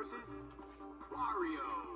versus Mario.